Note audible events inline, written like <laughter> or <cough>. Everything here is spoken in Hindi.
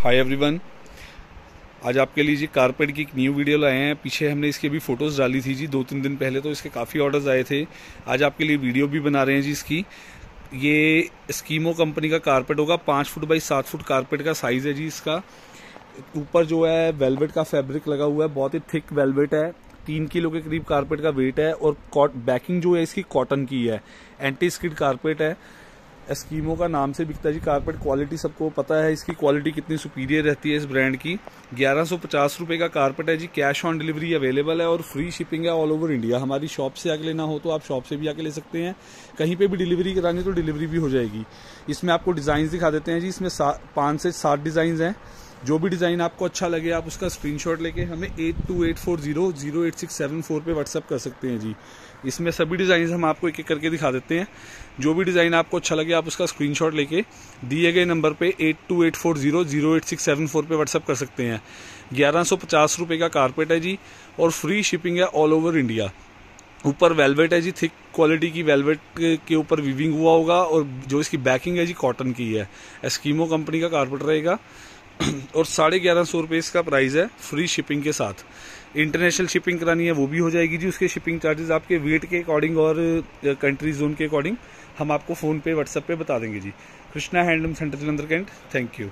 हाय एवरीवन आज आपके लिए जी कारपेट की एक न्यू वीडियो लाए हैं। पीछे हमने इसके भी फ़ोटोज़ डाली थी जी दो तीन दिन पहले तो इसके काफ़ी ऑर्डर्स आए थे। आज आपके लिए वीडियो भी बना रहे हैं जी इसकी। ये स्कीमो कंपनी का कारपेट होगा, पाँच फुट बाई सात फुट कारपेट का साइज़ है जी इसका। ऊपर जो है वेलवेट का फैब्रिक लगा हुआ है, बहुत ही थिक वेलवेट है। तीन किलो के करीब कारपेट का वेट है और बैकिंग जो है इसकी कॉटन की है। एंटी स्किड कारपेट है। एस्कीमो का नाम से बिकता जी कारपेट क्वालिटी सबको पता है, इसकी क्वालिटी कितनी सुपीरियर रहती है इस ब्रांड की। ग्यारह सौ पचास रुपये का कारपेट है जी कैश ऑन डिलीवरी अवेलेबल है और फ्री शिपिंग है ऑल ओवर इंडिया हमारी शॉप से आके लेना हो तो आप शॉप से भी आके ले सकते हैं। कहीं पर भी डिलीवरी कराएँगे तो डिलीवरी भी हो जाएगी। इसमें आपको डिज़ाइन दिखा देते हैं जी, इसमें पाँच से सात डिज़ाइन हैं। जो भी डिज़ाइन आपको अच्छा लगे, आप उसका स्क्रीनशॉट लेके हमें eight two eight four zero zero eight six seven four पर व्हाट्सअप कर सकते हैं जी। इसमें सभी डिज़ाइन हम आपको एक एक करके दिखा देते हैं। जो भी डिज़ाइन आपको अच्छा लगे, आप उसका स्क्रीनशॉट लेके दिए गए नंबर पे eight two eight four zero zero eight six seven four पर व्हाट्सअप कर सकते हैं। ग्यारह सौ पचास रुपये का कारपेट है जी, और फ्री शिपिंग है ऑल ओवर इंडिया ऊपर वेलवेट है जी थिक क्वालिटी की वेलवेट के ऊपर वीविंग हुआ होगा, और जो इसकी बैकिंग है जी कॉटन की है। एस्कीमो कंपनी का कारपेट रहेगा। <clears throat> और साढ़े ग्यारह सौ रुपये इसका प्राइस है फ्री शिपिंग के साथ। इंटरनेशनल शिपिंग करानी है, वो भी हो जाएगी जी। उसके शिपिंग चार्जेस आपके वेट के अकॉर्डिंग और कंट्री जोन के अकॉर्डिंग हम आपको फ़ोन पे व्हाट्सएप पे बता देंगे जी। Krishna handloom centre Jalandhar Cantt thank you